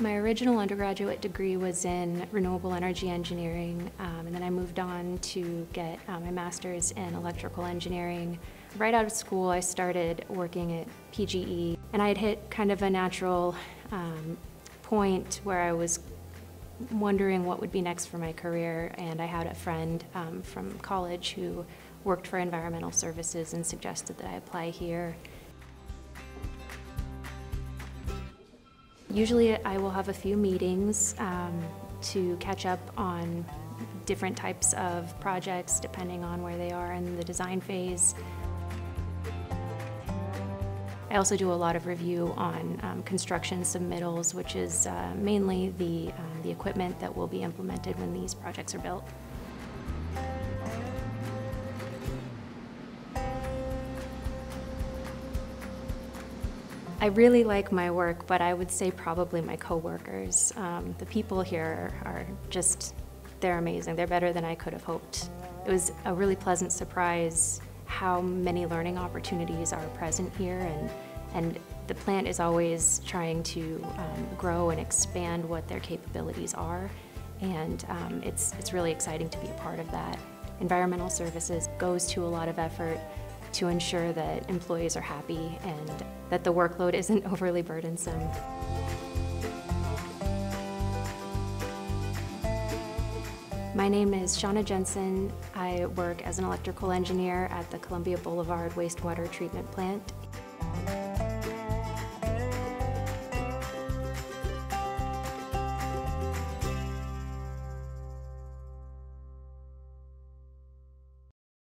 My original undergraduate degree was in renewable energy engineering, um, and then I moved on to get uh, my master's in electrical engineering. Right out of school, I started working at PGE, and I had hit kind of a natural um, point where I was wondering what would be next for my career, and I had a friend um, from college who worked for environmental services and suggested that I apply here. Usually I will have a few meetings um, to catch up on different types of projects depending on where they are in the design phase. I also do a lot of review on um, construction submittals, which is uh, mainly the, um, the equipment that will be implemented when these projects are built. I really like my work, but I would say probably my coworkers. Um, the people here are just, they're amazing. They're better than I could have hoped. It was a really pleasant surprise how many learning opportunities are present here and, and the plant is always trying to um, grow and expand what their capabilities are and um, it's, it's really exciting to be a part of that. Environmental services goes to a lot of effort to ensure that employees are happy and that the workload isn't overly burdensome. My name is Shauna Jensen. I work as an electrical engineer at the Columbia Boulevard Wastewater Treatment Plant